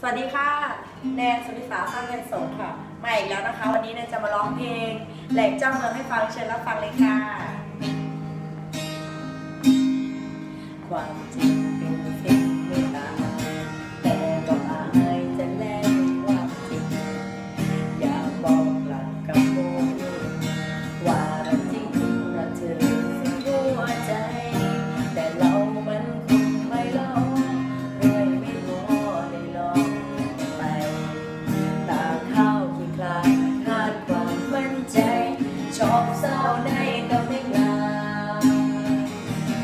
สวัสดีค่ะแนนสุนิสาสร้างเงินสดค่ะ มาอีกแล้วนะคะ วันนี้แนนจะมาร้องเพลง แหลกเจ้าเมืองให้ฟังเชิญรับฟังเลยค่ะ ความจริง ได้ก็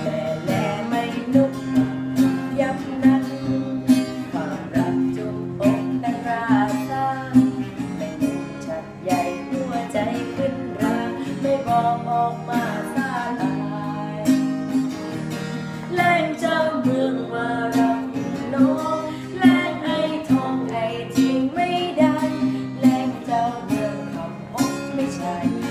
แต่แลไม่นุกยันั้นควารักจุกอกนักราซาไม่นุ่ชัดใหญ่หัวใจขึ้นราไม่บอกอมาซาลายแรงเจ้าเมืองว่ารักน้อแรงไอทองไอจรไม่ได้แรงเจ้าเมืองคำพบไม่ใช่